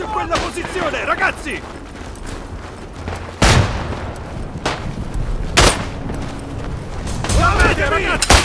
su quella posizione, ragazzi! Lo avete, ragazzi!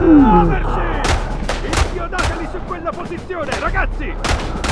Muoversi! Infiodatevi su quella posizione, ragazzi!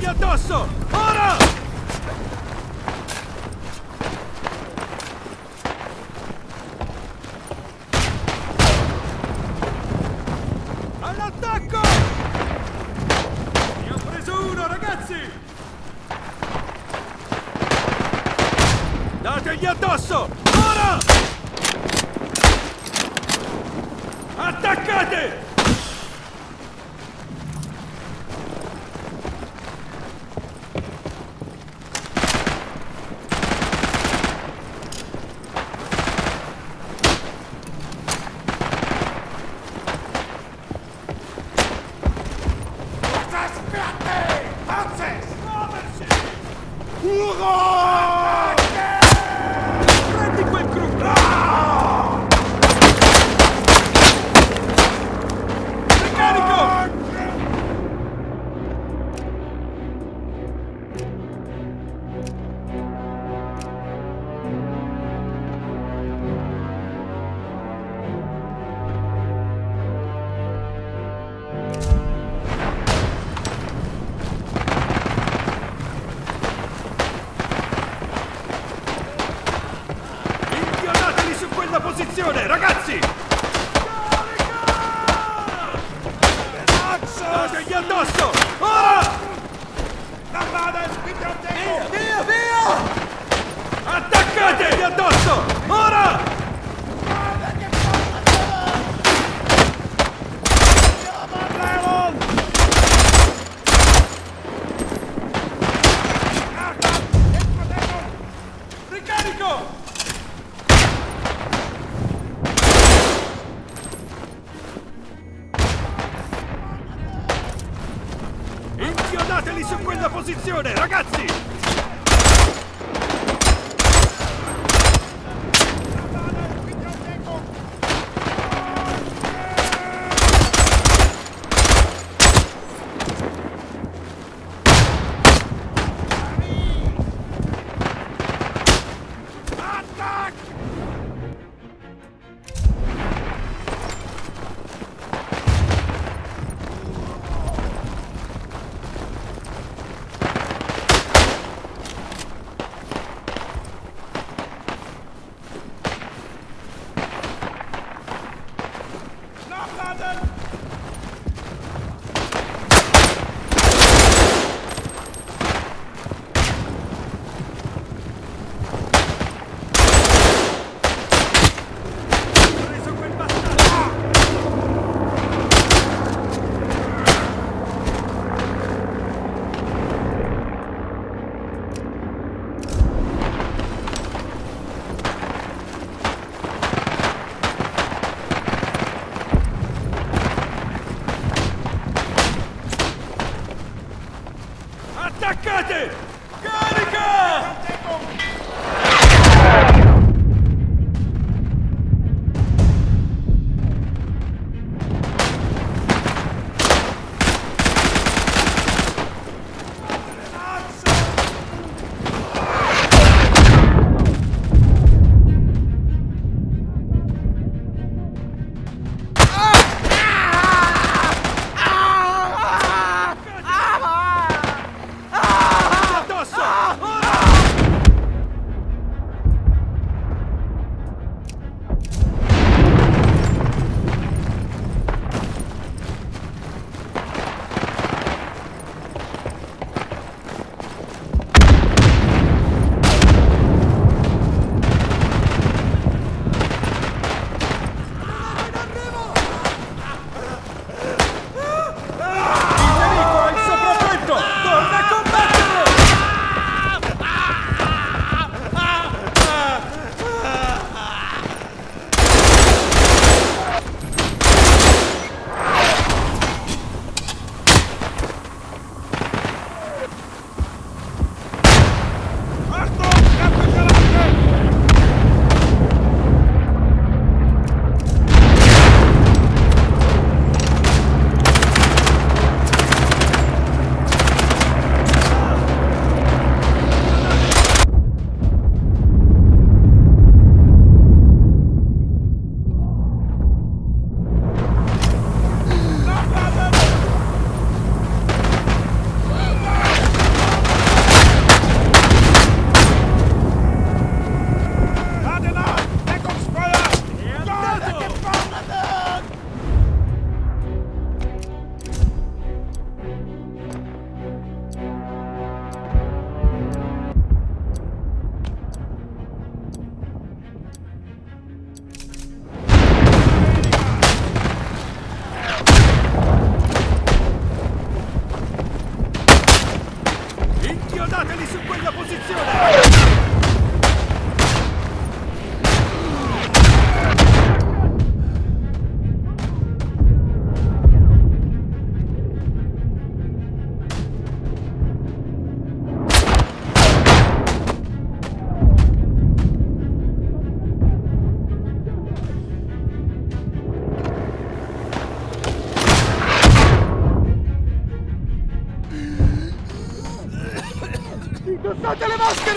Tirargli addosso! Ora! All'attacco! Ne ho preso uno, ragazzi! Dategli addosso! Ora! Attaccate! Ragazzi! Dategli addosso! Ora! Via, via, via! Attaccategli addosso! Su quella posizione, ragazzi!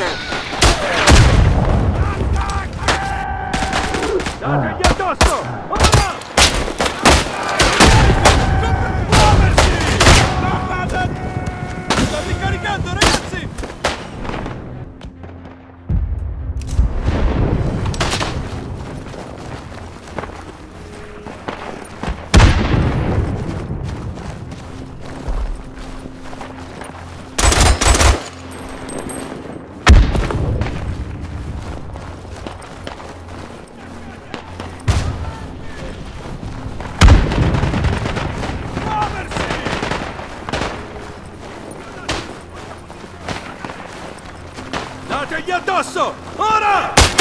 Arizona. Dategli addosso! Ora!